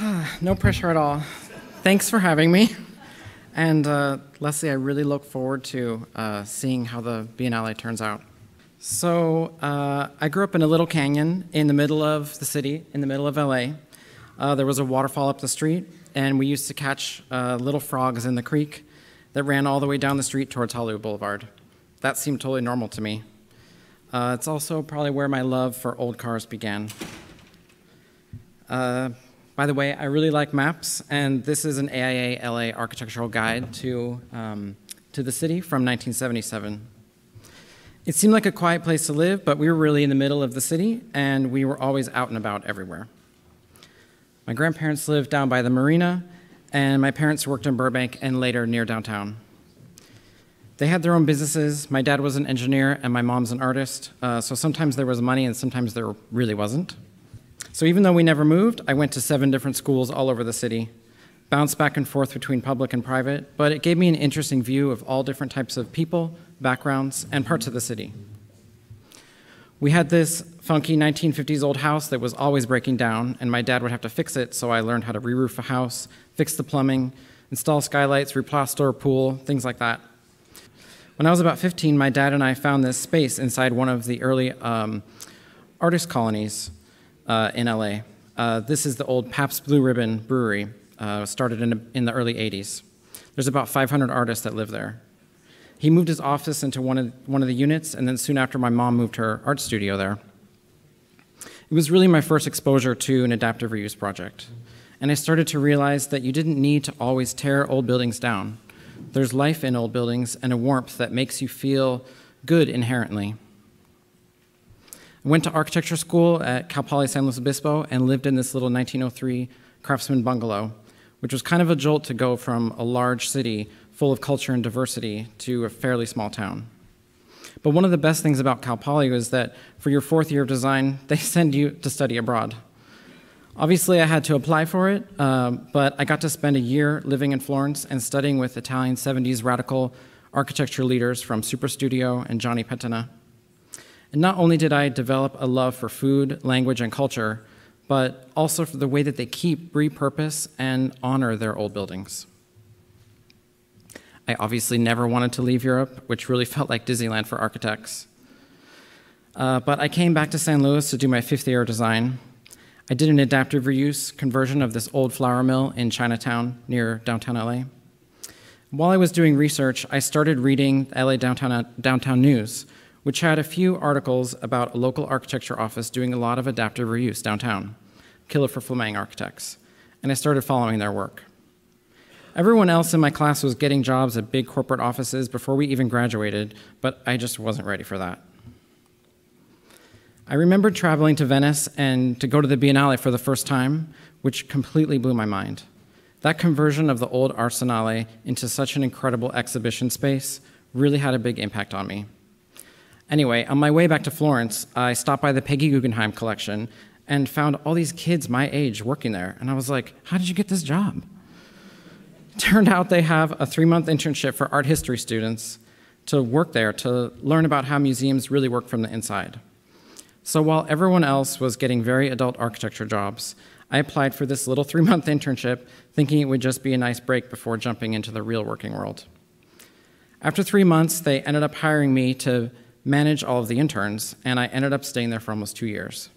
no pressure at all. Thanks for having me. And uh, Leslie, I really look forward to uh, seeing how the Biennale turns out. So, uh, I grew up in a little canyon in the middle of the city, in the middle of LA. Uh, there was a waterfall up the street, and we used to catch uh, little frogs in the creek that ran all the way down the street towards Hollywood Boulevard. That seemed totally normal to me. Uh, it's also probably where my love for old cars began. By the way, I really like maps, and this is an AIA LA architectural guide to, um, to the city from 1977. It seemed like a quiet place to live, but we were really in the middle of the city, and we were always out and about everywhere. My grandparents lived down by the marina, and my parents worked in Burbank and later near downtown. They had their own businesses. My dad was an engineer, and my mom's an artist, uh, so sometimes there was money and sometimes there really wasn't. So even though we never moved, I went to seven different schools all over the city, bounced back and forth between public and private, but it gave me an interesting view of all different types of people, backgrounds, and parts of the city. We had this funky 1950s old house that was always breaking down, and my dad would have to fix it, so I learned how to re roof a house, fix the plumbing, install skylights, replaster a pool, things like that. When I was about 15, my dad and I found this space inside one of the early um, artist colonies uh, in LA. Uh, this is the old Pabst Blue Ribbon Brewery, uh, started in, in the early 80s. There's about 500 artists that live there. He moved his office into one of, one of the units, and then soon after, my mom moved her art studio there. It was really my first exposure to an adaptive reuse project. And I started to realize that you didn't need to always tear old buildings down. There's life in old buildings and a warmth that makes you feel good inherently. Went to architecture school at Cal Poly San Luis Obispo and lived in this little 1903 craftsman bungalow, which was kind of a jolt to go from a large city full of culture and diversity to a fairly small town. But one of the best things about Cal Poly was that for your fourth year of design, they send you to study abroad. Obviously, I had to apply for it, uh, but I got to spend a year living in Florence and studying with Italian 70s radical architecture leaders from Superstudio and Gianni Pettena. And not only did I develop a love for food, language, and culture, but also for the way that they keep, repurpose, and honor their old buildings. I obviously never wanted to leave Europe, which really felt like Disneyland for architects. Uh, but I came back to San Luis to do my fifth year of design. I did an adaptive reuse conversion of this old flour mill in Chinatown near downtown LA. While I was doing research, I started reading LA Downtown, Downtown News, which had a few articles about a local architecture office doing a lot of adaptive reuse downtown, Killefer Flameng Architects, and I started following their work. Everyone else in my class was getting jobs at big corporate offices before we even graduated, but I just wasn't ready for that. I remember traveling to Venice and to go to the Biennale for the first time, which completely blew my mind. That conversion of the old Arsenale into such an incredible exhibition space really had a big impact on me. Anyway, on my way back to Florence, I stopped by the Peggy Guggenheim collection and found all these kids my age working there. And I was like, how did you get this job? Turned out they have a three month internship for art history students to work there to learn about how museums really work from the inside. So while everyone else was getting very adult architecture jobs, I applied for this little three month internship thinking it would just be a nice break before jumping into the real working world. After three months, they ended up hiring me to manage all of the interns, and I ended up staying there for almost two years.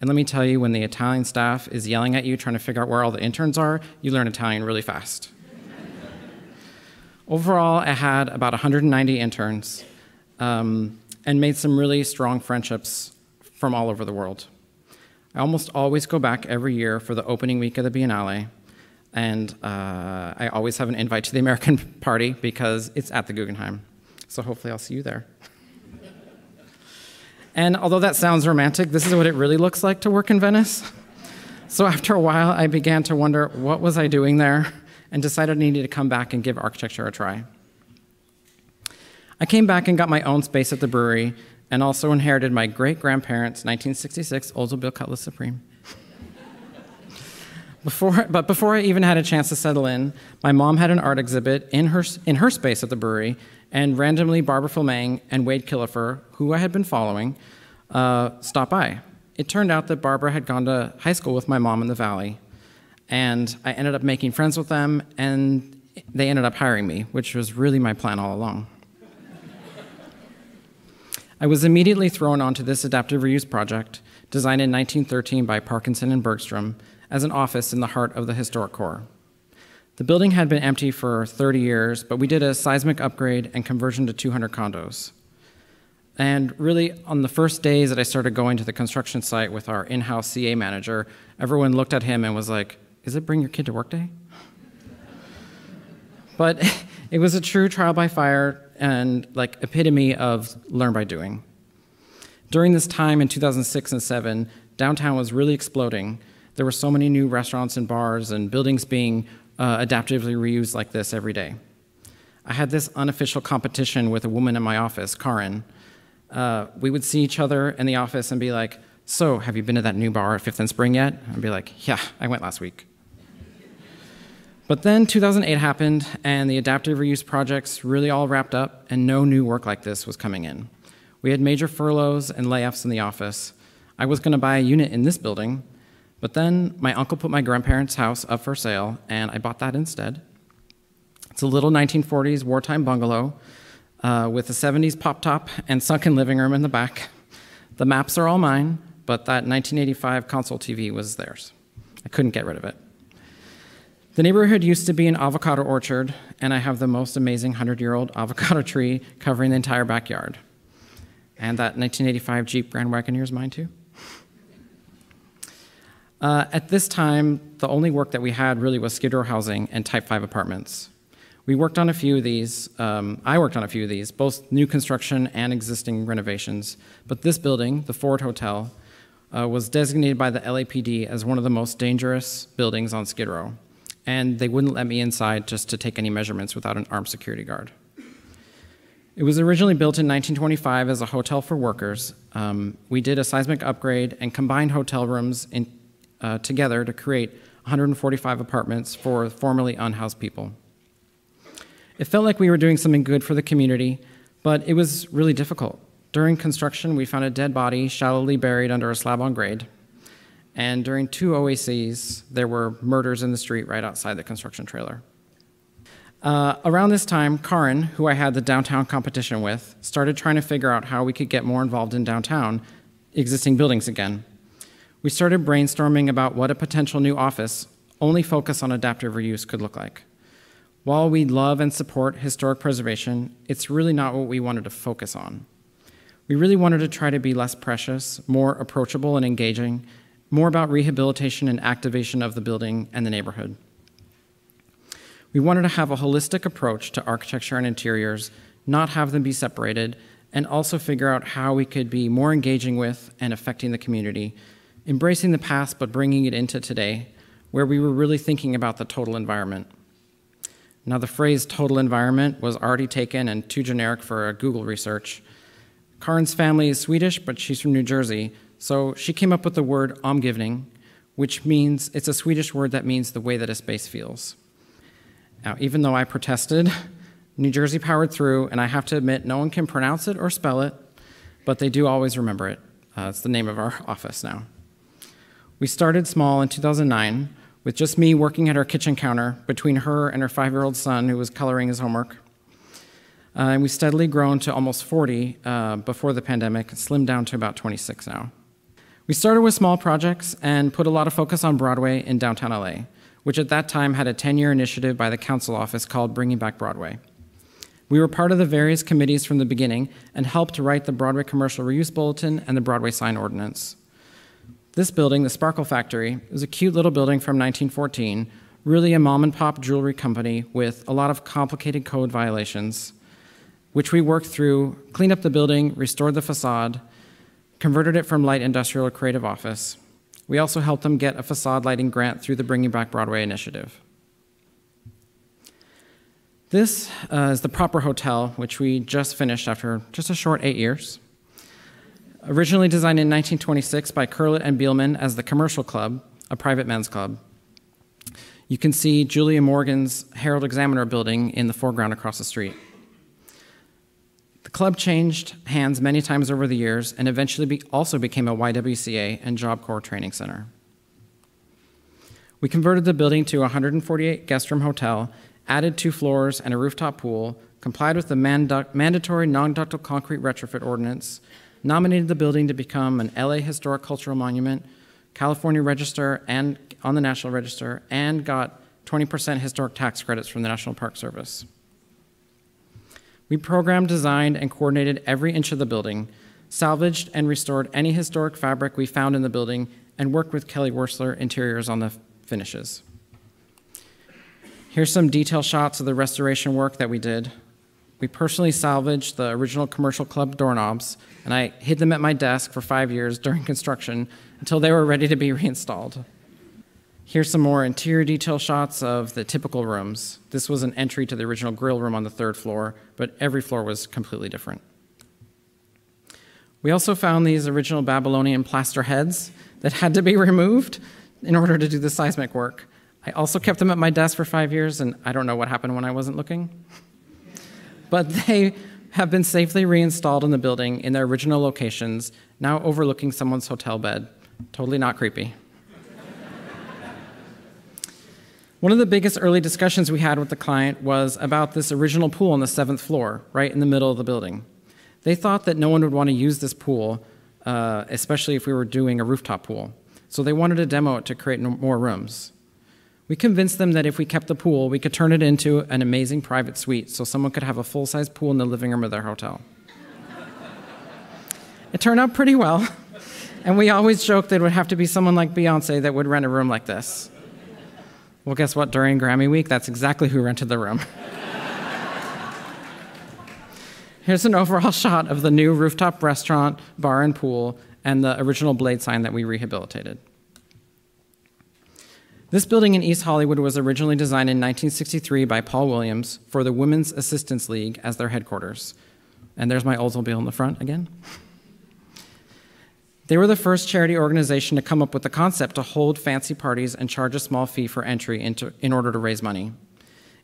And let me tell you, when the Italian staff is yelling at you trying to figure out where all the interns are, you learn Italian really fast. Overall, I had about 190 interns um, and made some really strong friendships from all over the world. I almost always go back every year for the opening week of the Biennale, and uh, I always have an invite to the American party because it's at the Guggenheim. So hopefully I'll see you there. And although that sounds romantic, this is what it really looks like to work in Venice. So after a while, I began to wonder what was I doing there and decided I needed to come back and give architecture a try. I came back and got my own space at the brewery and also inherited my great grandparents' 1966 Oldsmobile Cutlass Supreme. Before, but before I even had a chance to settle in, my mom had an art exhibit in her, in her space at the brewery, and randomly Barbara Flameng and Wade Killefer, who I had been following, uh, stopped by. It turned out that Barbara had gone to high school with my mom in the Valley, and I ended up making friends with them, and they ended up hiring me, which was really my plan all along. I was immediately thrown onto this adaptive reuse project, designed in 1913 by Parkinson and Bergstrom, as an office in the heart of the historic core. The building had been empty for 30 years, but we did a seismic upgrade and conversion to 200 condos. And really, on the first days that I started going to the construction site with our in house CA manager, everyone looked at him and was like, Is it bring your kid to work day? but it was a true trial by fire and like epitome of learn by doing. During this time in 2006 and 7, downtown was really exploding. There were so many new restaurants and bars and buildings being uh, adaptively reused like this every day. I had this unofficial competition with a woman in my office, Karin. Uh, we would see each other in the office and be like, So, have you been to that new bar at Fifth and Spring yet? I'd be like, Yeah, I went last week. But then 2008 happened, and the adaptive reuse projects really all wrapped up, and no new work like this was coming in. We had major furloughs and layoffs in the office. I was going to buy a unit in this building, but then my uncle put my grandparents' house up for sale, and I bought that instead. It's a little 1940s wartime bungalow uh, with a 70s pop top and sunken living room in the back. The maps are all mine, but that 1985 console TV was theirs. I couldn't get rid of it. The neighborhood used to be an avocado orchard, and I have the most amazing 100 year old avocado tree covering the entire backyard. And that 1985 Jeep Grand Wagoneer is mine too. Uh, at this time, the only work that we had really was Skid Row housing and Type 5 apartments. We worked on a few of these. Um, I worked on a few of these, both new construction and existing renovations. But this building, the Ford Hotel, uh, was designated by the LAPD as one of the most dangerous buildings on Skid Row and they wouldn't let me inside just to take any measurements without an armed security guard. It was originally built in 1925 as a hotel for workers. Um, we did a seismic upgrade and combined hotel rooms in, uh, together to create 145 apartments for formerly unhoused people. It felt like we were doing something good for the community, but it was really difficult. During construction, we found a dead body shallowly buried under a slab on grade. And during two OACs, there were murders in the street right outside the construction trailer. Uh, around this time, Karin, who I had the downtown competition with, started trying to figure out how we could get more involved in downtown existing buildings again. We started brainstorming about what a potential new office, only focused on adaptive reuse, could look like. While we love and support historic preservation, it's really not what we wanted to focus on. We really wanted to try to be less precious, more approachable and engaging, more about rehabilitation and activation of the building and the neighborhood. We wanted to have a holistic approach to architecture and interiors, not have them be separated, and also figure out how we could be more engaging with and affecting the community, embracing the past but bringing it into today, where we were really thinking about the total environment. Now, the phrase total environment was already taken and too generic for a Google research. Karin's family is Swedish, but she's from New Jersey, so she came up with the word omgivning, which means it's a Swedish word that means the way that a space feels. Now, even though I protested, New Jersey powered through, and I have to admit, no one can pronounce it or spell it, but they do always remember it. Uh, it's the name of our office now. We started small in 2009 with just me working at our kitchen counter between her and her five year old son who was coloring his homework. Uh, and we've steadily grown to almost 40 uh, before the pandemic, slimmed down to about 26 now. We started with small projects and put a lot of focus on Broadway in downtown LA, which at that time had a 10 year initiative by the council office called Bringing Back Broadway. We were part of the various committees from the beginning and helped write the Broadway Commercial Reuse Bulletin and the Broadway Sign Ordinance. This building, the Sparkle Factory, is a cute little building from 1914, really a mom and pop jewelry company with a lot of complicated code violations, which we worked through, cleaned up the building, restored the facade, converted it from light industrial to creative office. We also helped them get a facade lighting grant through the Bringing Back Broadway initiative. This uh, is the Proper Hotel, which we just finished after just a short eight years. Originally designed in 1926 by Curlett and Beelman as the Commercial Club, a private men's club. You can see Julia Morgan's Herald Examiner building in the foreground across the street The club changed hands many times over the years and eventually be also became a YWCA and Job Corps training center. We converted the building to a 148 guest room hotel, added two floors and a rooftop pool, complied with the mandatory non-ductile concrete retrofit ordinance, nominated the building to become an LA Historic Cultural Monument, California Register and on the National Register, and got 20% historic tax credits from the National Park Service. We programmed, designed, and coordinated every inch of the building, salvaged and restored any historic fabric we found in the building, and worked with Kelly Wearstler Interiors on the finishes. Here's some detail shots of the restoration work that we did. We personally salvaged the original commercial club doorknobs, and I hid them at my desk for five years during construction until they were ready to be reinstalled. Here's some more interior detail shots of the typical rooms. This was an entry to the original grill room on the third floor, but every floor was completely different. We also found these original Babylonian plaster heads that had to be removed in order to do the seismic work. I also kept them at my desk for five years, and I don't know what happened when I wasn't looking but they have been safely reinstalled in the building in their original locations, now overlooking someone's hotel bed. Totally not creepy. One of the biggest early discussions we had with the client was about this original pool on the seventh floor, right in the middle of the building. They thought that no one would want to use this pool, uh, especially if we were doing a rooftop pool. So they wanted to demo it to create more rooms. We convinced them that if we kept the pool, we could turn it into an amazing private suite so someone could have a full size pool in the living room of their hotel. it turned out pretty well, and we always joked that it would have to be someone like Beyonce that would rent a room like this. Well, guess what? During Grammy week, that's exactly who rented the room. Here's an overall shot of the new rooftop restaurant, bar, and pool, and the original blade sign that we rehabilitated. This building in East Hollywood was originally designed in 1963 by Paul Williams for the Women's Assistance League as their headquarters. And there's my Oldsmobile in the front again. They were the first charity organization to come up with the concept to hold fancy parties and charge a small fee for entry into, in order to raise money.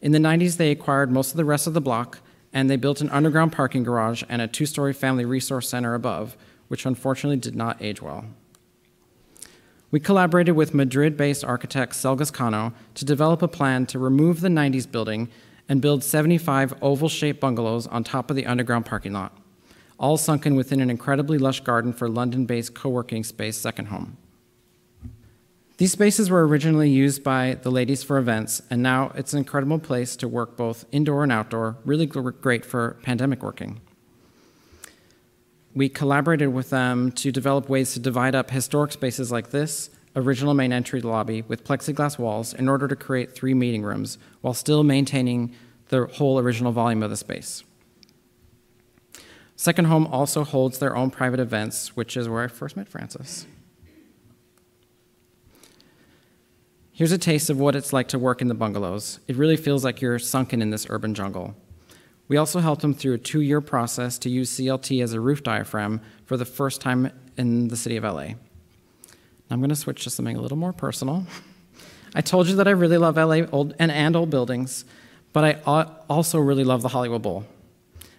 In the 90s, they acquired most of the rest of the block, and they built an underground parking garage and a two story family resource center above, which unfortunately did not age well. We collaborated with Madrid based architect Selgas Cano to develop a plan to remove the 90s building and build 75 oval shaped bungalows on top of the underground parking lot, all sunken within an incredibly lush garden for London based co working space Second Home. These spaces were originally used by the ladies for events, and now it's an incredible place to work both indoor and outdoor, really great for pandemic working we collaborated with them to develop ways to divide up historic spaces like this original main entry lobby with plexiglass walls in order to create three meeting rooms while still maintaining the whole original volume of the space. Second Home also holds their own private events, which is where I first met Francis. Here's a taste of what it's like to work in the bungalows. It really feels like you're sunken in this urban jungle. We also helped them through a two year process to use CLT as a roof diaphragm for the first time in the city of LA. I'm going to switch to something a little more personal. I told you that I really love LA old, and, and old buildings, but I also really love the Hollywood Bowl.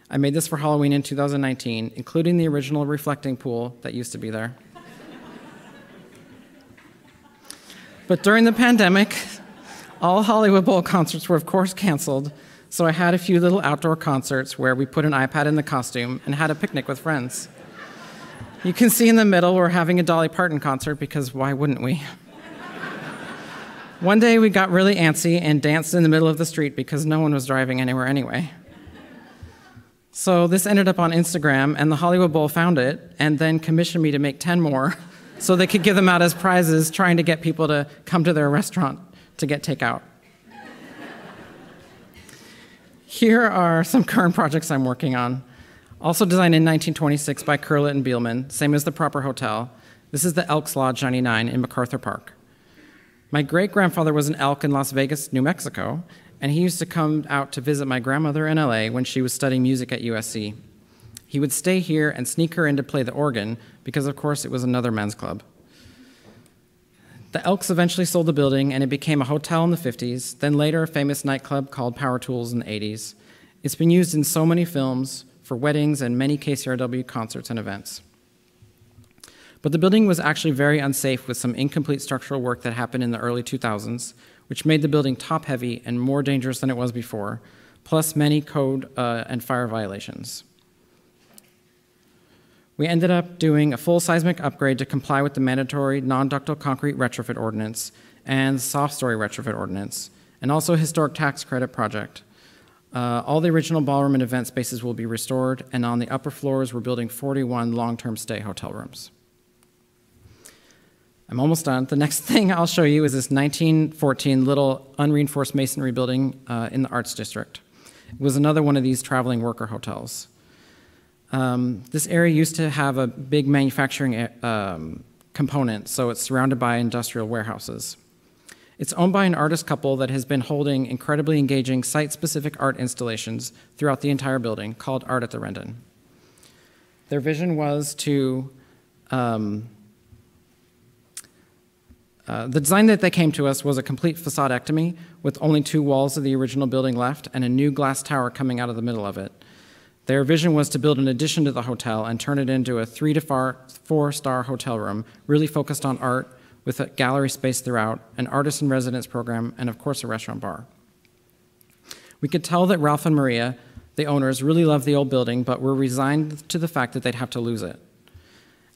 I made this for Halloween in 2019, including the original reflecting pool that used to be there. but during the pandemic, all Hollywood Bowl concerts were, of course, canceled, so I had a few little outdoor concerts where we put an iPad in the costume and had a picnic with friends. You can see in the middle we're having a Dolly Parton concert because why wouldn't we? One day we got really antsy and danced in the middle of the street because no one was driving anywhere anyway. So this ended up on Instagram, and the Hollywood Bowl found it and then commissioned me to make 10 more so they could give them out as prizes, trying to get people to come to their restaurant to get takeout. Here are some current projects I'm working on. Also designed in 1926 by Curlett and Beelman, same as the Proper Hotel. This is the Elks Lodge 99 in MacArthur Park. My great grandfather was an elk in Las Vegas, New Mexico, and he used to come out to visit my grandmother in LA when she was studying music at USC. He would stay here and sneak her in to play the organ because, of course, it was another men's club. The Elks eventually sold the building and it became a hotel in the 50s, then later a famous nightclub called Power Tools in the 80s. It's been used in so many films, for weddings, and many KCRW concerts and events. But the building was actually very unsafe with some incomplete structural work that happened in the early 2000s, which made the building top heavy and more dangerous than it was before, plus many code uh, and fire violations. We ended up doing a full seismic upgrade to comply with the mandatory non-ductile concrete retrofit ordinance and soft story retrofit ordinance, and also a historic tax credit project. Uh, all the original ballroom and event spaces will be restored, and on the upper floors, we're building 41 long-term stay hotel rooms. I'm almost done. The next thing I'll show you is this 1914 little unreinforced masonry building uh, in the Arts District. It was another one of these traveling worker hotels. Um, this area used to have a big manufacturing uh, um, component, so it's surrounded by industrial warehouses. It's owned by an artist couple that has been holding incredibly engaging site-specific art installations throughout the entire building called Art at the Rendon. Their vision was to um, uh, the design that they came to us was a complete facadeectomy with only two walls of the original building left and a new glass tower coming out of the middle of it. Their vision was to build an addition to the hotel and turn it into a three to four star hotel room, really focused on art with a gallery space throughout, an artist in residence program, and of course a restaurant bar. We could tell that Ralph and Maria, the owners, really loved the old building, but were resigned to the fact that they'd have to lose it.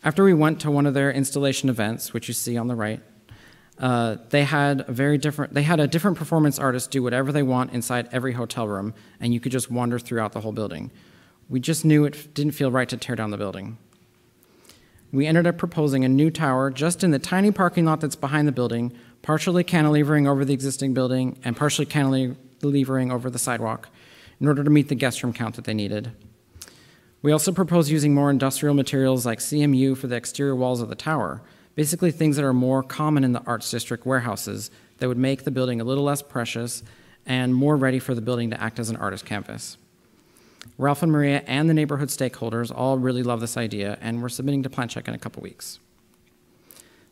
After we went to one of their installation events, which you see on the right, uh, they had a very different they had a different performance artist do whatever they want inside every hotel room and you could just wander throughout the whole building we just knew it didn't feel right to tear down the building we ended up proposing a new tower just in the tiny parking lot that's behind the building partially cantilevering over the existing building and partially cantilevering over the sidewalk in order to meet the guest room count that they needed we also proposed using more industrial materials like cmu for the exterior walls of the tower basically things that are more common in the Arts District warehouses that would make the building a little less precious and more ready for the building to act as an artist campus. Ralph and Maria and the neighborhood stakeholders all really love this idea, and we're submitting to Plan Check in a couple weeks.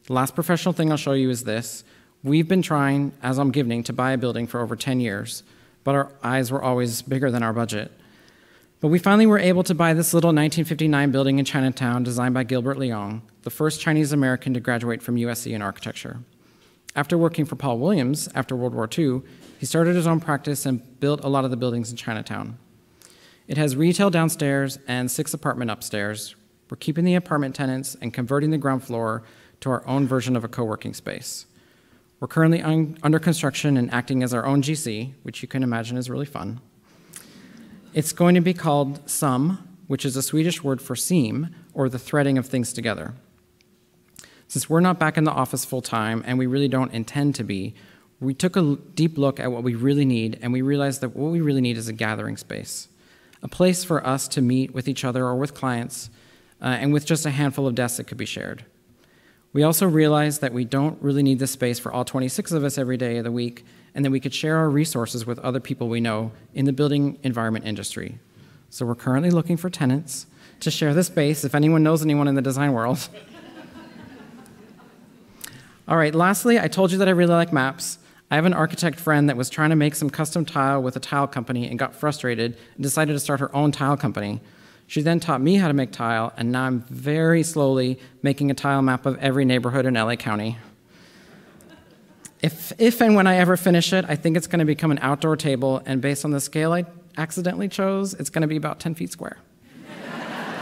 The last professional thing I'll show you is this. We've been trying, as I'm giving, to buy a building for over 10 years, but our eyes were always bigger than our budget. But we finally were able to buy this little 1959 building in Chinatown designed by Gilbert Leong, the first Chinese American to graduate from USC in architecture. After working for Paul Williams after World War II, he started his own practice and built a lot of the buildings in Chinatown. It has retail downstairs and six apartment upstairs. We're keeping the apartment tenants and converting the ground floor to our own version of a co working space. We're currently un under construction and acting as our own GC, which you can imagine is really fun. It's going to be called SUM, which is a Swedish word for seam, or the threading of things together. Since we're not back in the office full time, and we really don't intend to be, we took a deep look at what we really need, and we realized that what we really need is a gathering space, a place for us to meet with each other or with clients, uh, and with just a handful of desks that could be shared. We also realized that we don't really need this space for all 26 of us every day of the week, and that we could share our resources with other people we know in the building environment industry. So we're currently looking for tenants to share the space if anyone knows anyone in the design world. All right, lastly, I told you that I really like maps. I have an architect friend that was trying to make some custom tile with a tile company and got frustrated and decided to start her own tile company. She then taught me how to make tile, and now I'm very slowly making a tile map of every neighborhood in LA County. If, if and when I ever finish it, I think it's going to become an outdoor table, and based on the scale I accidentally chose, it's going to be about 10 feet square.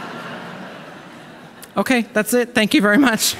okay, that's it. Thank you very much.